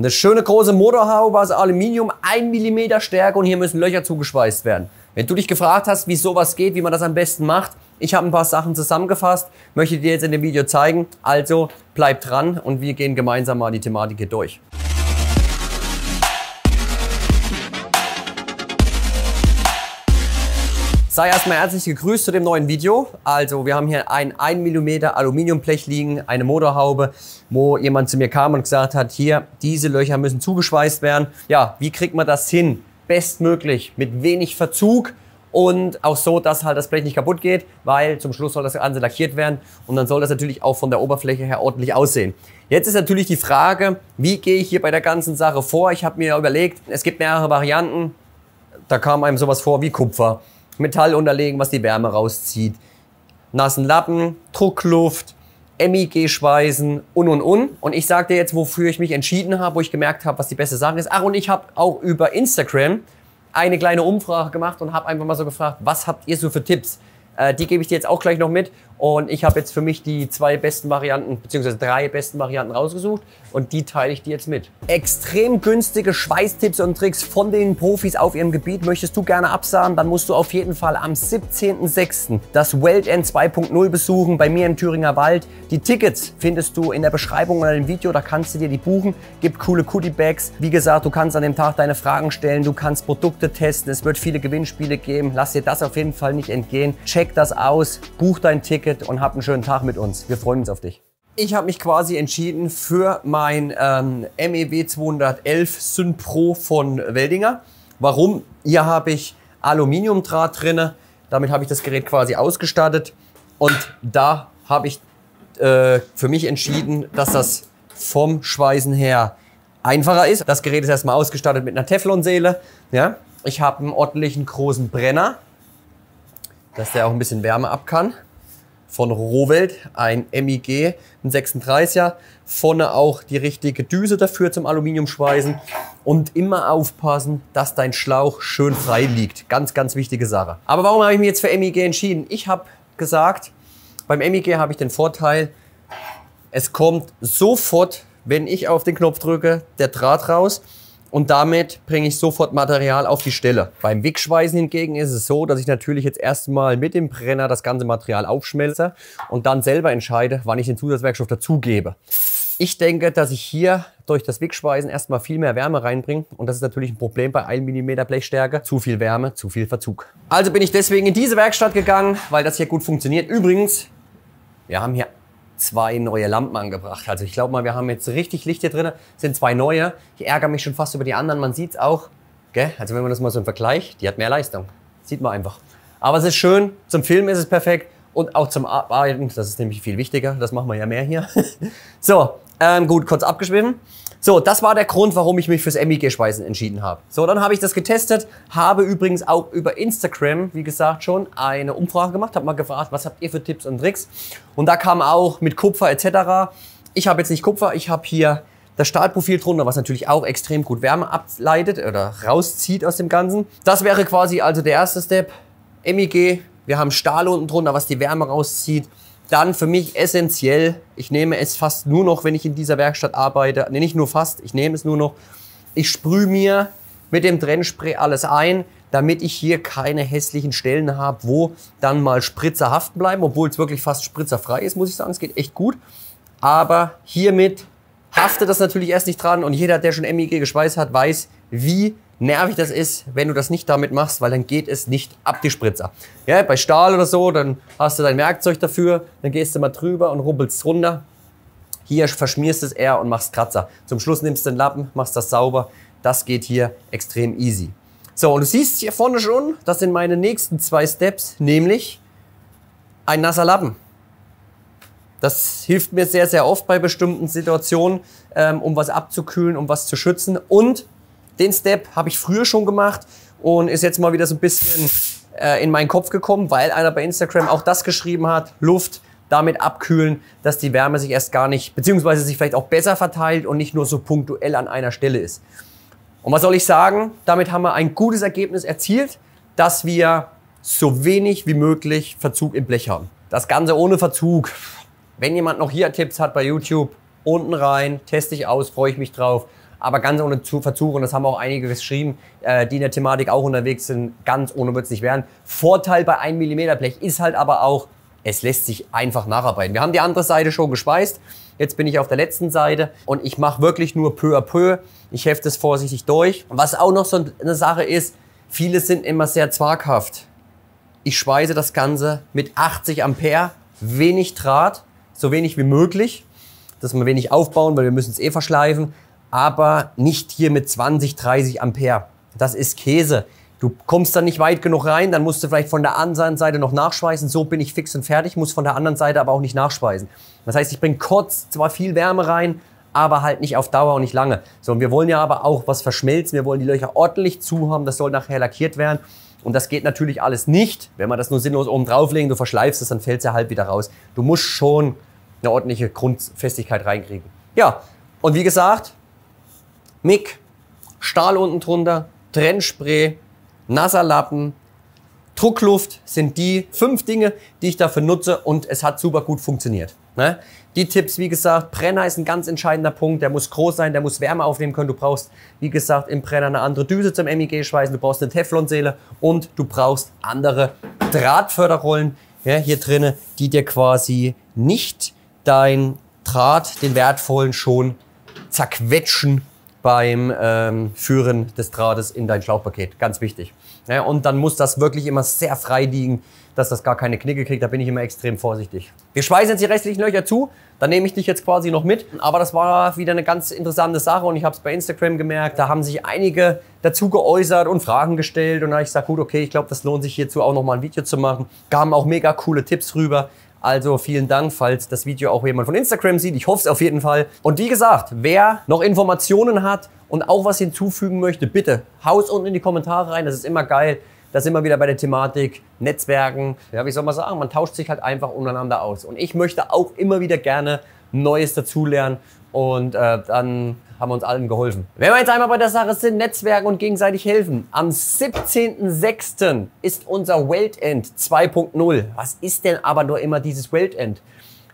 Eine schöne große Motorhaube aus Aluminium, 1 mm Stärke und hier müssen Löcher zugeschweißt werden. Wenn du dich gefragt hast, wie sowas geht, wie man das am besten macht, ich habe ein paar Sachen zusammengefasst, möchte dir jetzt in dem Video zeigen. Also bleib dran und wir gehen gemeinsam mal die Thematik hier durch. Sei erstmal herzlich gegrüßt zu dem neuen Video. Also wir haben hier ein 1 mm Aluminiumblech liegen, eine Motorhaube, wo jemand zu mir kam und gesagt hat, hier, diese Löcher müssen zugeschweißt werden. Ja, wie kriegt man das hin? Bestmöglich, mit wenig Verzug und auch so, dass halt das Blech nicht kaputt geht, weil zum Schluss soll das Ganze lackiert werden und dann soll das natürlich auch von der Oberfläche her ordentlich aussehen. Jetzt ist natürlich die Frage, wie gehe ich hier bei der ganzen Sache vor? Ich habe mir überlegt, es gibt mehrere Varianten. Da kam einem sowas vor wie Kupfer. Metall unterlegen, was die Wärme rauszieht. Nassen Lappen, Druckluft, MIG schweißen und und und. Und ich sage dir jetzt, wofür ich mich entschieden habe, wo ich gemerkt habe, was die beste Sache ist. Ach, und ich habe auch über Instagram eine kleine Umfrage gemacht und habe einfach mal so gefragt, was habt ihr so für Tipps? Äh, die gebe ich dir jetzt auch gleich noch mit. Und ich habe jetzt für mich die zwei besten Varianten, beziehungsweise drei besten Varianten rausgesucht und die teile ich dir jetzt mit. Extrem günstige Schweißtipps und Tricks von den Profis auf ihrem Gebiet. Möchtest du gerne absahen, dann musst du auf jeden Fall am 17.06. das Welt End 2.0 besuchen bei mir im Thüringer Wald. Die Tickets findest du in der Beschreibung unter dem Video, da kannst du dir die buchen. Gibt coole Goodie Bags. Wie gesagt, du kannst an dem Tag deine Fragen stellen, du kannst Produkte testen, es wird viele Gewinnspiele geben. Lass dir das auf jeden Fall nicht entgehen. Check das aus, buch dein Ticket Ticket und hab einen schönen Tag mit uns. Wir freuen uns auf dich. Ich habe mich quasi entschieden für mein ähm, MEW 211 Synpro von Weldinger. Warum? Hier habe ich Aluminiumdraht drin. Damit habe ich das Gerät quasi ausgestattet. Und da habe ich äh, für mich entschieden, dass das vom Schweißen her einfacher ist. Das Gerät ist erstmal ausgestattet mit einer Teflonseele. Ja? Ich habe einen ordentlichen großen Brenner, dass der auch ein bisschen Wärme ab kann von Rohwelt, ein MIG, ein 36er. Vorne auch die richtige Düse dafür zum Aluminiumschweißen. Und immer aufpassen, dass dein Schlauch schön frei liegt. Ganz, ganz wichtige Sache. Aber warum habe ich mich jetzt für MIG entschieden? Ich habe gesagt, beim MIG habe ich den Vorteil, es kommt sofort, wenn ich auf den Knopf drücke, der Draht raus und damit bringe ich sofort Material auf die Stelle. Beim Wickschweißen hingegen ist es so, dass ich natürlich jetzt erstmal mit dem Brenner das ganze Material aufschmelze und dann selber entscheide, wann ich den Zusatzwerkstoff dazugebe. Ich denke, dass ich hier durch das Wickschweißen erstmal viel mehr Wärme reinbringe und das ist natürlich ein Problem bei 1 mm Blechstärke. Zu viel Wärme, zu viel Verzug. Also bin ich deswegen in diese Werkstatt gegangen, weil das hier gut funktioniert. Übrigens, wir haben hier zwei neue Lampen angebracht. Also ich glaube mal, wir haben jetzt richtig Licht hier drin. sind zwei neue. Ich ärgere mich schon fast über die anderen. Man sieht es auch. Gell? Also wenn man das mal so im Vergleich, die hat mehr Leistung. Sieht man einfach. Aber es ist schön. Zum Filmen ist es perfekt. Und auch zum Arbeiten. Das ist nämlich viel wichtiger. Das machen wir ja mehr hier. so, ähm, gut, kurz abgeschwimmen. So, das war der Grund, warum ich mich fürs MIG-Schweißen entschieden habe. So, dann habe ich das getestet, habe übrigens auch über Instagram, wie gesagt schon, eine Umfrage gemacht, habe mal gefragt, was habt ihr für Tipps und Tricks? Und da kam auch mit Kupfer etc. Ich habe jetzt nicht Kupfer, ich habe hier das Stahlprofil drunter, was natürlich auch extrem gut Wärme ableitet oder rauszieht aus dem Ganzen. Das wäre quasi also der erste Step. MIG, wir haben Stahl unten drunter, was die Wärme rauszieht. Dann für mich essentiell, ich nehme es fast nur noch, wenn ich in dieser Werkstatt arbeite, nee, nicht nur fast, ich nehme es nur noch, ich sprühe mir mit dem Trennspray alles ein, damit ich hier keine hässlichen Stellen habe, wo dann mal Spritzer haften bleiben, obwohl es wirklich fast spritzerfrei ist, muss ich sagen, es geht echt gut. Aber hiermit haftet das natürlich erst nicht dran und jeder, der schon MIG geschweißt hat, weiß, wie nervig das ist, wenn du das nicht damit machst, weil dann geht es nicht ab die Spritzer. Ja, bei Stahl oder so, dann hast du dein Werkzeug dafür, dann gehst du mal drüber und rubbelst runter. Hier verschmierst es eher und machst Kratzer. Zum Schluss nimmst du den Lappen, machst das sauber. Das geht hier extrem easy. So, und du siehst hier vorne schon, das sind meine nächsten zwei Steps, nämlich ein nasser Lappen. Das hilft mir sehr, sehr oft bei bestimmten Situationen, ähm, um was abzukühlen, um was zu schützen. Und den Step habe ich früher schon gemacht und ist jetzt mal wieder so ein bisschen äh, in meinen Kopf gekommen, weil einer bei Instagram auch das geschrieben hat, Luft damit abkühlen, dass die Wärme sich erst gar nicht, beziehungsweise sich vielleicht auch besser verteilt und nicht nur so punktuell an einer Stelle ist. Und was soll ich sagen? Damit haben wir ein gutes Ergebnis erzielt, dass wir so wenig wie möglich Verzug im Blech haben. Das Ganze ohne Verzug. Wenn jemand noch hier Tipps hat bei YouTube, unten rein, teste ich aus, freue ich mich drauf. Aber ganz ohne Verzug, und das haben auch einige geschrieben, äh, die in der Thematik auch unterwegs sind, ganz ohne wird es nicht werden. Vorteil bei 1 mm Blech ist halt aber auch, es lässt sich einfach nacharbeiten. Wir haben die andere Seite schon gespeist. Jetzt bin ich auf der letzten Seite und ich mache wirklich nur peu à peu. Ich hefte es vorsichtig durch. Was auch noch so eine Sache ist, viele sind immer sehr zaghaft. Ich speise das Ganze mit 80 Ampere, wenig Draht, so wenig wie möglich. Dass wir wenig aufbauen, weil wir müssen es eh verschleifen. Aber nicht hier mit 20, 30 Ampere. Das ist Käse. Du kommst dann nicht weit genug rein, dann musst du vielleicht von der anderen Seite noch nachschweißen. So bin ich fix und fertig, muss von der anderen Seite aber auch nicht nachschweißen. Das heißt, ich bringe kurz zwar viel Wärme rein, aber halt nicht auf Dauer und nicht lange. So, und wir wollen ja aber auch was verschmelzen. Wir wollen die Löcher ordentlich zu haben. Das soll nachher lackiert werden. Und das geht natürlich alles nicht, wenn wir das nur sinnlos oben drauflegen, du verschleifst es, dann fällt es ja halb wieder raus. Du musst schon eine ordentliche Grundfestigkeit reinkriegen. Ja, und wie gesagt, Mick, Stahl unten drunter, Trennspray, nasser Lappen, Druckluft sind die fünf Dinge, die ich dafür nutze und es hat super gut funktioniert. Ne? Die Tipps, wie gesagt, Brenner ist ein ganz entscheidender Punkt. Der muss groß sein, der muss Wärme aufnehmen können. Du brauchst, wie gesagt, im Brenner eine andere Düse zum MEG-Schweißen. Du brauchst eine Teflonseele und du brauchst andere Drahtförderrollen ja, hier drinne, die dir quasi nicht dein Draht, den wertvollen, schon zerquetschen beim ähm, Führen des Drahtes in dein Schlauchpaket. Ganz wichtig. Ja, und dann muss das wirklich immer sehr frei liegen, dass das gar keine Knicke kriegt. Da bin ich immer extrem vorsichtig. Wir schweißen jetzt die restlichen Löcher zu. Dann nehme ich dich jetzt quasi noch mit. Aber das war wieder eine ganz interessante Sache und ich habe es bei Instagram gemerkt. Da haben sich einige dazu geäußert und Fragen gestellt. Und da habe ich gesagt, gut, okay, ich glaube, das lohnt sich hierzu auch nochmal ein Video zu machen. Gaben auch mega coole Tipps rüber. Also vielen Dank, falls das Video auch jemand von Instagram sieht. Ich hoffe es auf jeden Fall. Und wie gesagt, wer noch Informationen hat und auch was hinzufügen möchte, bitte haus unten in die Kommentare rein. Das ist immer geil. Da sind wir wieder bei der Thematik Netzwerken. Ja, wie soll man sagen? Man tauscht sich halt einfach untereinander aus. Und ich möchte auch immer wieder gerne Neues dazulernen. Und äh, dann haben wir uns allen geholfen. Wenn wir jetzt einmal bei der Sache sind, Netzwerken und gegenseitig helfen. Am 17.06. ist unser Weltend 2.0. Was ist denn aber nur immer dieses Weltend?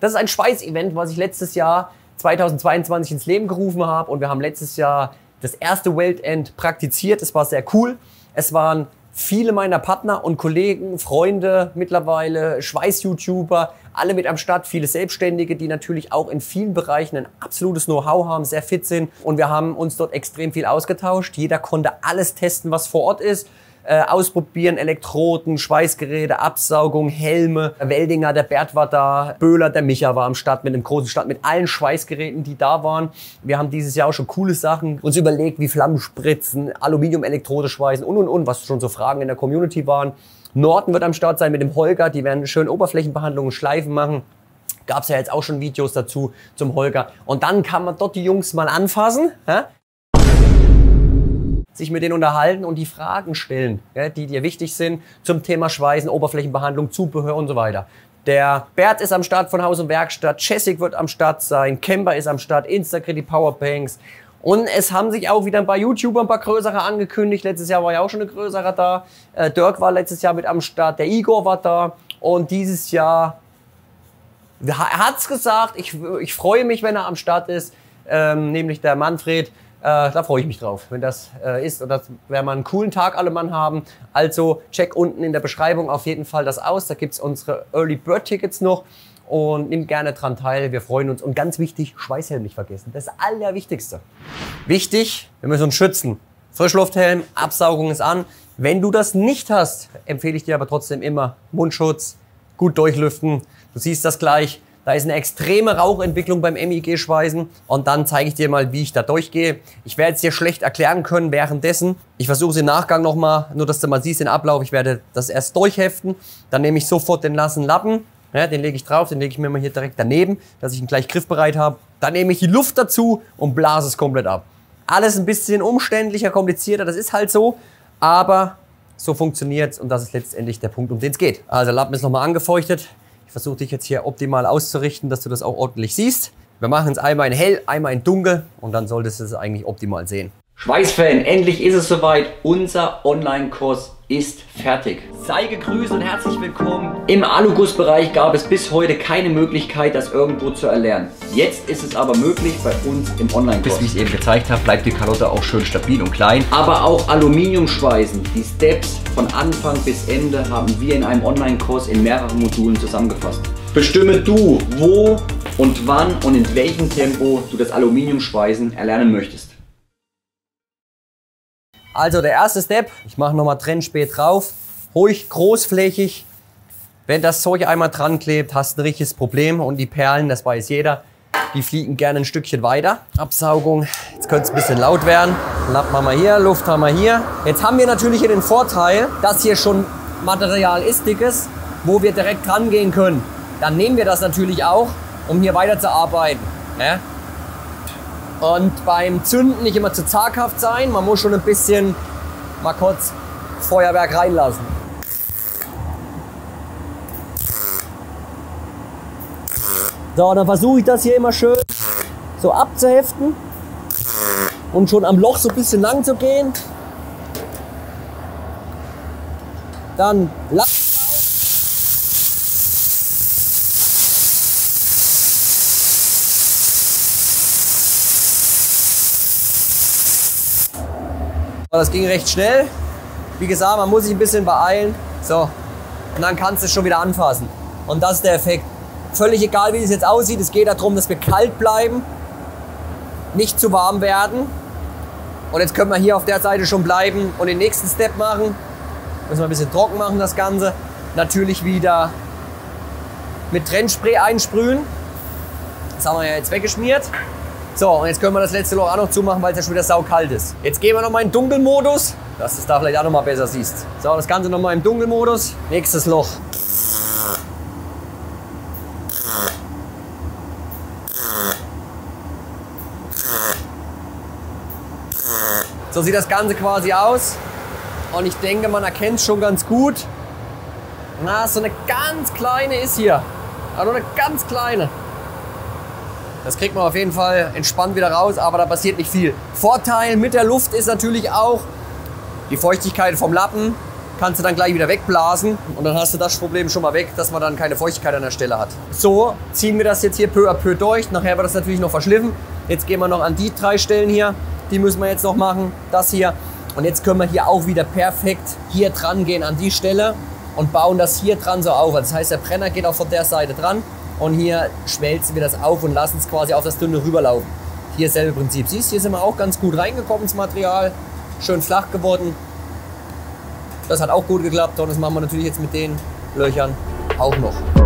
Das ist ein Schweiß-Event, was ich letztes Jahr 2022 ins Leben gerufen habe. Und wir haben letztes Jahr das erste Weltend praktiziert. Es war sehr cool. Es waren viele meiner Partner und Kollegen, Freunde mittlerweile, Schweiß-YouTuber, alle mit am Start, viele Selbstständige, die natürlich auch in vielen Bereichen ein absolutes Know-how haben, sehr fit sind. Und wir haben uns dort extrem viel ausgetauscht. Jeder konnte alles testen, was vor Ort ist äh, ausprobieren. Elektroden, Schweißgeräte, Absaugung, Helme. Weldinger, der Bert war da. Böhler, der Micha war am Start mit einem großen Start, mit allen Schweißgeräten, die da waren. Wir haben dieses Jahr auch schon coole Sachen uns überlegt, wie Flammenspritzen, Aluminium-Elektrode schweißen und, und, und, was schon so Fragen in der Community waren. Norton wird am Start sein mit dem Holger. Die werden schön Oberflächenbehandlungen, Schleifen machen. Gab es ja jetzt auch schon Videos dazu zum Holger. Und dann kann man dort die Jungs mal anfassen. Ja? sich mit denen unterhalten und die Fragen stellen, die dir wichtig sind zum Thema Schweißen, Oberflächenbehandlung, Zubehör und so weiter. Der Bert ist am Start von Haus und Werkstatt, Jessic wird am Start sein, Kemper ist am Start, Instagram die Powerbanks. Und es haben sich auch wieder ein paar YouTuber, ein paar größere angekündigt. Letztes Jahr war ja auch schon ein größerer da. Äh, Dirk war letztes Jahr mit am Start, der Igor war da. Und dieses Jahr, er hat's gesagt, ich, ich freue mich, wenn er am Start ist, ähm, nämlich der Manfred. Äh, da freue ich mich drauf, wenn das äh, ist. Und das werden wir einen coolen Tag alle Mann haben. Also check unten in der Beschreibung auf jeden Fall das aus. Da gibt es unsere Early Bird Tickets noch. Und nimm gerne dran teil. Wir freuen uns. Und ganz wichtig, Schweißhelm nicht vergessen. Das Allerwichtigste. Wichtig, wir müssen uns schützen. Frischlufthelm, Absaugung ist an. Wenn du das nicht hast, empfehle ich dir aber trotzdem immer Mundschutz, gut durchlüften. Du siehst das gleich. Da ist eine extreme Rauchentwicklung beim MIG-Schweißen und dann zeige ich dir mal, wie ich da durchgehe. Ich werde es dir schlecht erklären können währenddessen. Ich versuche es im Nachgang nochmal, nur dass du mal siehst den Ablauf. Ich werde das erst durchheften, dann nehme ich sofort den nassen Lappen, ja, den lege ich drauf, den lege ich mir mal hier direkt daneben, dass ich ihn gleich griffbereit habe. Dann nehme ich die Luft dazu und blase es komplett ab. Alles ein bisschen umständlicher, komplizierter, das ist halt so, aber so funktioniert es und das ist letztendlich der Punkt, um den es geht. Also Lappen ist nochmal angefeuchtet versuche dich jetzt hier optimal auszurichten, dass du das auch ordentlich siehst. Wir machen es einmal in hell, einmal in dunkel und dann solltest du es eigentlich optimal sehen. Schweißfan, endlich ist es soweit. Unser Online-Kurs ist fertig. Sei gegrüßt und herzlich willkommen. Im Alugussbereich gab es bis heute keine Möglichkeit, das irgendwo zu erlernen. Jetzt ist es aber möglich bei uns im Online-Kurs. Wie ich es eben gezeigt habe, bleibt die Kalotte auch schön stabil und klein. Aber auch Aluminiumschweißen, die Steps von Anfang bis Ende haben wir in einem Online-Kurs in mehreren Modulen zusammengefasst. Bestimme du, wo und wann und in welchem Tempo du das Aluminiumschweißen erlernen möchtest. Also der erste Step, ich mache nochmal Trennspät drauf, ruhig großflächig. Wenn das Zeug einmal dran klebt, hast du ein richtiges Problem und die Perlen, das weiß jeder, die fliegen gerne ein Stückchen weiter. Absaugung, jetzt könnte es ein bisschen laut werden. Lappen haben wir hier, Luft haben wir hier. Jetzt haben wir natürlich hier den Vorteil, dass hier schon Material ist, dickes, wo wir direkt dran gehen können. Dann nehmen wir das natürlich auch, um hier weiter zu arbeiten. Ja? Und beim Zünden nicht immer zu zaghaft sein. Man muss schon ein bisschen mal kurz Feuerwerk reinlassen. So, dann versuche ich das hier immer schön so abzuheften und schon am Loch so ein bisschen lang zu gehen. Dann lassen Das ging recht schnell. Wie gesagt, man muss sich ein bisschen beeilen. So, und dann kannst du es schon wieder anfassen. Und das ist der Effekt. Völlig egal, wie es jetzt aussieht. Es geht darum, dass wir kalt bleiben, nicht zu warm werden. Und jetzt können wir hier auf der Seite schon bleiben und den nächsten Step machen. Müssen wir ein bisschen trocken machen, das Ganze. Natürlich wieder mit Trennspray einsprühen. Das haben wir ja jetzt weggeschmiert. So, und jetzt können wir das letzte Loch auch noch zumachen, weil es ja schon wieder saukalt ist. Jetzt gehen wir noch mal in Dunkelmodus, dass du es da vielleicht auch noch mal besser siehst. So, das Ganze noch mal im Dunkelmodus. Nächstes Loch. So sieht das Ganze quasi aus. Und ich denke, man erkennt es schon ganz gut. Na, so eine ganz kleine ist hier. Also eine ganz kleine. Das kriegt man auf jeden Fall entspannt wieder raus, aber da passiert nicht viel. Vorteil mit der Luft ist natürlich auch die Feuchtigkeit vom Lappen kannst du dann gleich wieder wegblasen und dann hast du das Problem schon mal weg, dass man dann keine Feuchtigkeit an der Stelle hat. So ziehen wir das jetzt hier peu à peu durch. Nachher wird das natürlich noch verschliffen. Jetzt gehen wir noch an die drei Stellen hier. Die müssen wir jetzt noch machen. Das hier. Und jetzt können wir hier auch wieder perfekt hier dran gehen an die Stelle und bauen das hier dran so auf. Das heißt, der Brenner geht auch von der Seite dran und hier schmelzen wir das auf und lassen es quasi auf das Dünne rüberlaufen. Hier selbe Prinzip. Siehst, hier sind wir auch ganz gut reingekommen ins Material. Schön flach geworden. Das hat auch gut geklappt und das machen wir natürlich jetzt mit den Löchern auch noch.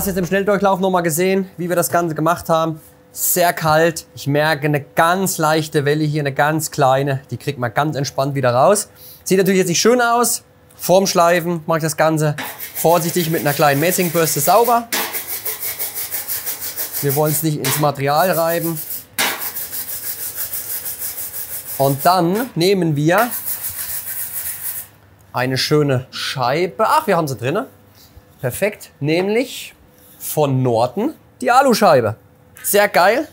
Hast jetzt im Schnelldurchlauf nochmal gesehen, wie wir das Ganze gemacht haben. Sehr kalt. Ich merke eine ganz leichte Welle hier, eine ganz kleine. Die kriegt man ganz entspannt wieder raus. Sieht natürlich jetzt nicht schön aus. Vorm Schleifen mache ich das Ganze vorsichtig mit einer kleinen Messingbürste sauber. Wir wollen es nicht ins Material reiben. Und dann nehmen wir eine schöne Scheibe. Ach, wir haben sie drinnen. Perfekt, nämlich von Norton die Aluscheibe. Sehr geil.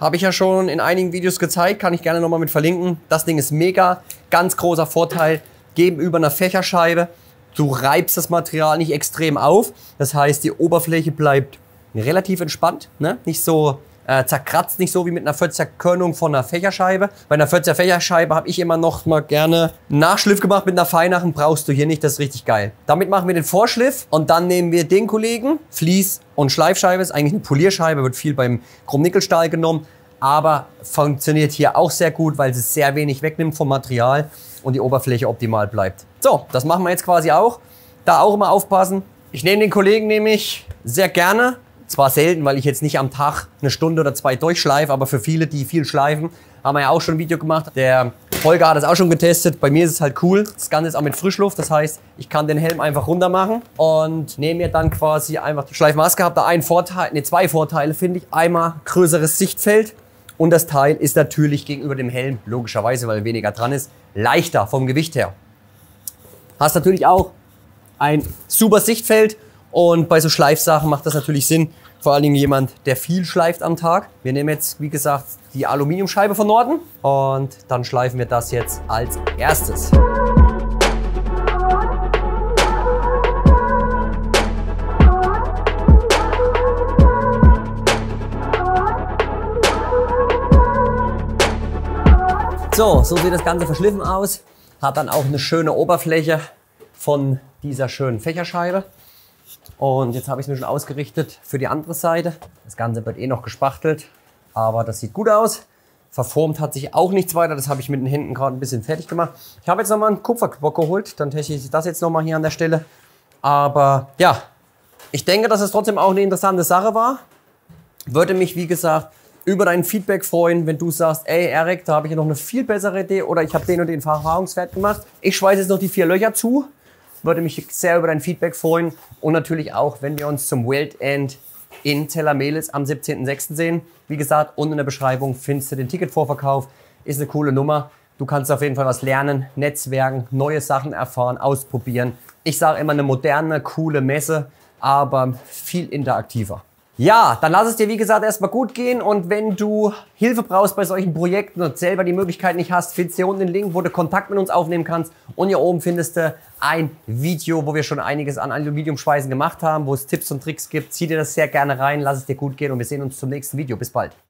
Habe ich ja schon in einigen Videos gezeigt, kann ich gerne nochmal mit verlinken. Das Ding ist mega, ganz großer Vorteil gegenüber einer Fächerscheibe. Du reibst das Material nicht extrem auf. Das heißt, die Oberfläche bleibt relativ entspannt, ne? nicht so äh, zerkratzt nicht so wie mit einer 40er Körnung von einer Fächerscheibe. Bei einer 40er Fächerscheibe habe ich immer noch mal gerne Nachschliff gemacht mit einer feinachen. Brauchst du hier nicht, das ist richtig geil. Damit machen wir den Vorschliff und dann nehmen wir den Kollegen, Vlies und Schleifscheibe. Ist eigentlich eine Polierscheibe, wird viel beim Chrom-Nickel-Stahl genommen. Aber funktioniert hier auch sehr gut, weil es sehr wenig wegnimmt vom Material und die Oberfläche optimal bleibt. So, das machen wir jetzt quasi auch. Da auch immer aufpassen. Ich nehme den Kollegen nämlich sehr gerne zwar selten, weil ich jetzt nicht am Tag eine Stunde oder zwei durchschleife, aber für viele, die viel schleifen, haben wir ja auch schon ein Video gemacht. Der Holger hat es auch schon getestet. Bei mir ist es halt cool. Das Ganze ist auch mit Frischluft. Das heißt, ich kann den Helm einfach runter machen und nehme mir dann quasi einfach die Schleifmaske. Habe da einen Vorteil, ne, zwei Vorteile finde ich. Einmal größeres Sichtfeld und das Teil ist natürlich gegenüber dem Helm, logischerweise, weil weniger dran ist, leichter vom Gewicht her. Hast natürlich auch ein super Sichtfeld und bei so Schleifsachen macht das natürlich Sinn. Vor allen Dingen jemand, der viel schleift am Tag. Wir nehmen jetzt, wie gesagt, die Aluminiumscheibe von Norden und dann schleifen wir das jetzt als erstes. So, so sieht das Ganze verschliffen aus. Hat dann auch eine schöne Oberfläche von dieser schönen Fächerscheibe. Und jetzt habe ich es mir schon ausgerichtet für die andere Seite. Das Ganze wird eh noch gespachtelt, aber das sieht gut aus. Verformt hat sich auch nichts weiter. Das habe ich mit den Händen gerade ein bisschen fertig gemacht. Ich habe jetzt nochmal einen Kupferbock geholt. Dann teste ich das jetzt nochmal hier an der Stelle. Aber ja, ich denke, dass es trotzdem auch eine interessante Sache war. Würde mich, wie gesagt, über dein Feedback freuen, wenn du sagst, ey Erik, da habe ich ja noch eine viel bessere Idee oder ich habe den und den Erfahrungswert gemacht. Ich schweiße jetzt noch die vier Löcher zu. Würde mich sehr über dein Feedback freuen und natürlich auch, wenn wir uns zum World End in Tellamelis am 17.06. sehen. Wie gesagt, unten in der Beschreibung findest du den Ticketvorverkauf. Ist eine coole Nummer. Du kannst auf jeden Fall was lernen, netzwerken, neue Sachen erfahren, ausprobieren. Ich sage immer eine moderne, coole Messe, aber viel interaktiver. Ja, dann lass es dir wie gesagt erstmal gut gehen und wenn du Hilfe brauchst bei solchen Projekten und selber die Möglichkeit nicht hast, findest du hier unten den Link, wo du Kontakt mit uns aufnehmen kannst und hier oben findest du ein Video, wo wir schon einiges an Aluminiumschweißen gemacht haben, wo es Tipps und Tricks gibt. Zieh dir das sehr gerne rein, lass es dir gut gehen und wir sehen uns zum nächsten Video. Bis bald.